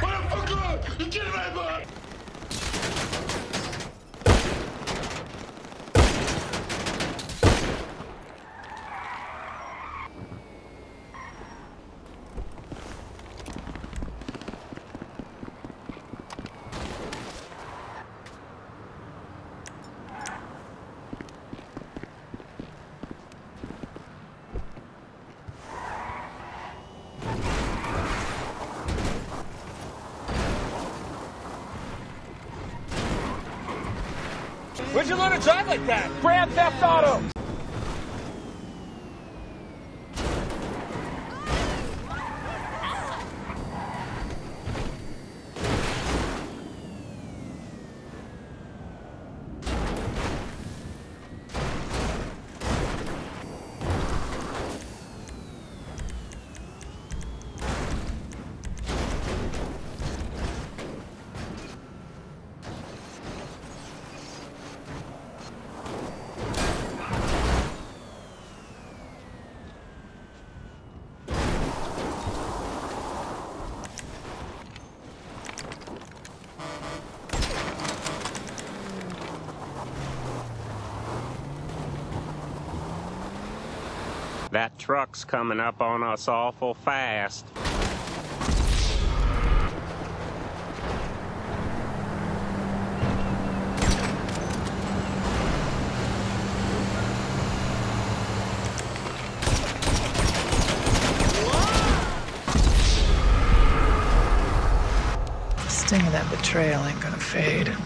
Motherfucker! Get my butt! Where'd you learn to drive like that? Grand Theft Auto! That truck's coming up on us awful fast. Sting of that betrayal ain't gonna fade.